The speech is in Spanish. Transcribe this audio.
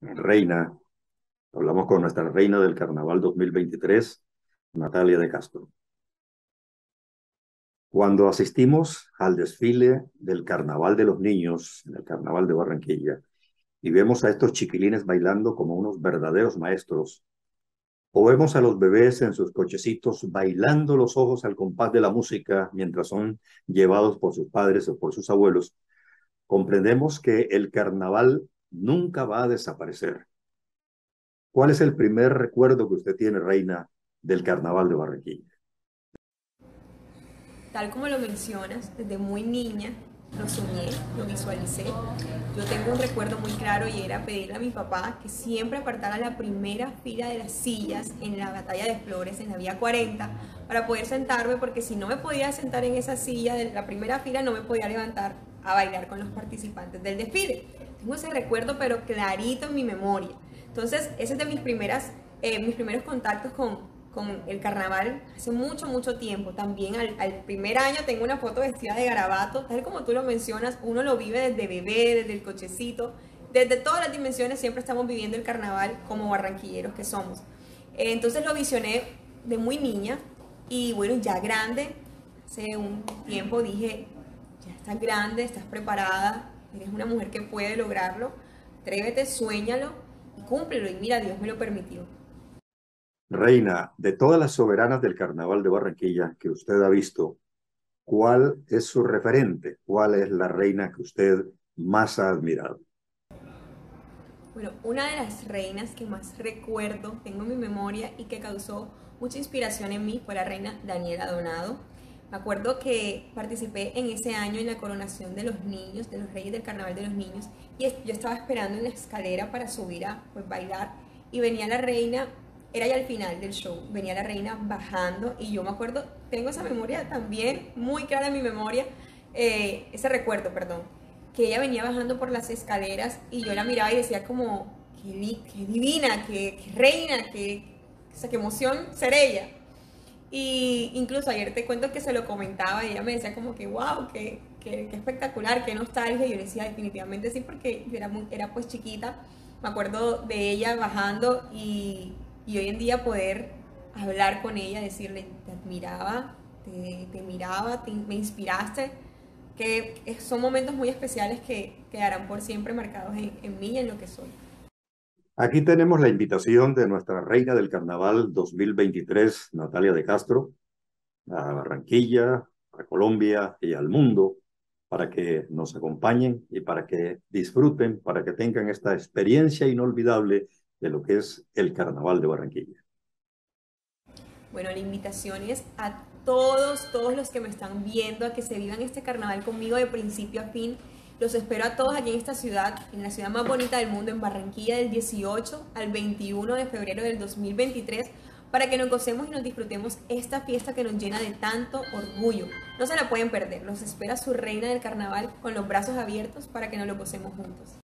reina, hablamos con nuestra reina del Carnaval 2023, Natalia de Castro. Cuando asistimos al desfile del Carnaval de los Niños, en el Carnaval de Barranquilla, y vemos a estos chiquilines bailando como unos verdaderos maestros, o vemos a los bebés en sus cochecitos bailando los ojos al compás de la música mientras son llevados por sus padres o por sus abuelos, comprendemos que el carnaval nunca va a desaparecer. ¿Cuál es el primer recuerdo que usted tiene, Reina, del carnaval de Barranquilla? Tal como lo mencionas, desde muy niña lo soñé, lo visualicé. Yo tengo un recuerdo muy claro y era pedirle a mi papá que siempre apartara la primera fila de las sillas en la batalla de flores, en la vía 40, para poder sentarme, porque si no me podía sentar en esa silla de la primera fila, no me podía levantar a bailar con los participantes del desfile. Tengo ese recuerdo, pero clarito en mi memoria. Entonces, ese es de mis, primeras, eh, mis primeros contactos con, con el carnaval hace mucho, mucho tiempo. También al, al, primer año tengo una foto vestida de garabato, tal como tú lo mencionas, uno lo vive desde bebé, desde el cochecito, desde todas las dimensiones siempre estamos viviendo el carnaval como barranquilleros que somos. Eh, entonces lo visioné de muy niña y bueno, ya grande, hace un tiempo dije, ya estás grande, estás preparada, eres una mujer que puede lograrlo, atrévete, sueñalo y cúmplelo. Y mira, Dios me lo permitió. Reina, de todas las soberanas del Carnaval de Barranquilla que usted ha visto, ¿cuál es su referente? ¿Cuál es la reina que usted más ha admirado? Bueno, una de las reinas que más recuerdo, tengo en mi memoria y que causó mucha inspiración en mí fue la reina Daniela Donado me acuerdo que participé en ese año en la coronación de los niños, de los reyes del carnaval de los niños, y yo estaba esperando en la escalera para subir a pues, bailar, y venía la reina, era ya el final del show, venía la reina bajando, y yo me acuerdo, tengo esa memoria también muy clara en mi memoria, eh, ese recuerdo, perdón, que ella venía bajando por las escaleras y yo la miraba y decía como, qué, divina, qué, reina, qué, qué emoción ser ella. Y incluso ayer te cuento que se lo comentaba y ella me decía como que, wow, qué, qué, espectacular, qué nostalgia. Y yo le decía definitivamente sí, porque yo era, era pues chiquita. Me acuerdo de ella bajando y, y hoy en día poder hablar con ella, decirle, te admiraba, te, te miraba, me inspiraste, que son momentos muy especiales que quedarán por siempre marcados en, en mí y en lo que soy. Aquí tenemos la invitación de nuestra reina del carnaval 2023, Natalia de Castro, a Barranquilla, a Colombia y al mundo, para que nos acompañen y para que disfruten, para que tengan esta experiencia inolvidable de lo que es el carnaval de Barranquilla. Bueno, la invitación es a todos, todos los que me están viendo a que se vivan este carnaval conmigo de principio a fin los espero a todos aquí en esta ciudad, en la ciudad más bonita del mundo, en Barranquilla, del 18 al 21 de febrero del 2023, para que nos gocemos y nos disfrutemos esta fiesta que nos llena de tanto orgullo. No se la pueden perder, los espera su reina del carnaval con los brazos abiertos para que nos lo gocemos juntos.